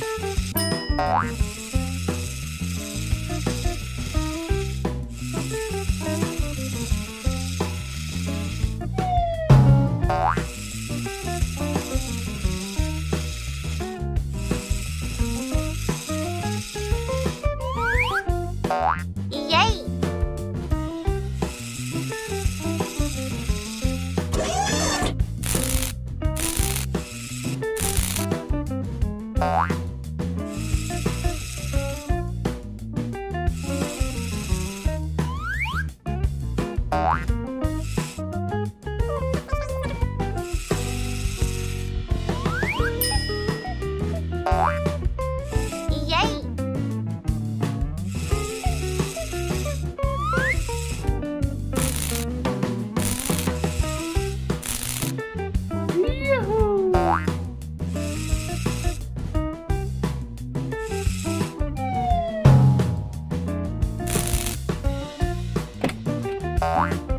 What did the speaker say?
Bye. Bye.